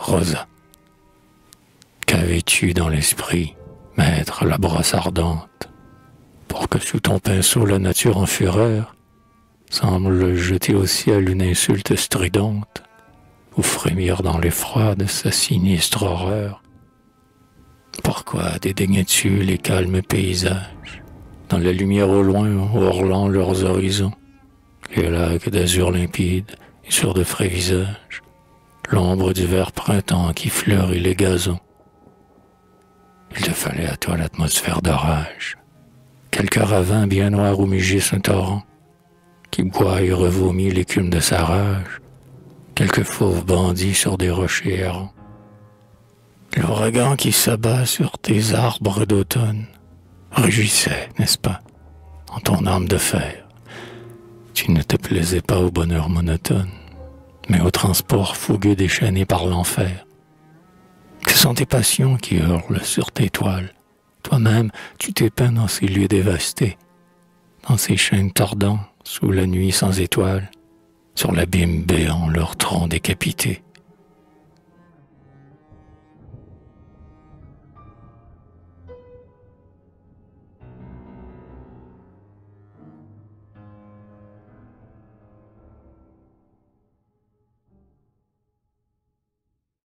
Rosa. Qu'avais-tu dans l'esprit, maître, la brosse ardente, pour que sous ton pinceau la nature en fureur semble jeter au ciel une insulte stridente, ou frémir dans l'effroi de sa sinistre horreur? Pourquoi dédaignais-tu les calmes paysages, dans la lumière au loin ourlant leurs horizons, les lacs d'azur limpide et sur de frais visages, l'ombre du vert printemps qui fleurit les gazons il te fallait à toi l'atmosphère d'orage, quelque ravin bien noir où mugisse un torrent, qui boit et revomit l'écume de sa rage, quelques fauves bandits sur des rochers errants. L'ouragan qui s'abat sur tes arbres d'automne rugissait, n'est-ce pas, en ton âme de fer. Tu ne te plaisais pas au bonheur monotone, mais au transport fougueux déchaîné par l'enfer. Ce sont tes passions qui hurlent sur tes toiles. Toi-même, tu t'es peint dans ces lieux dévastés, dans ces chaînes tordant, sous la nuit sans étoiles, sur l'abîme béant leur tronc décapité.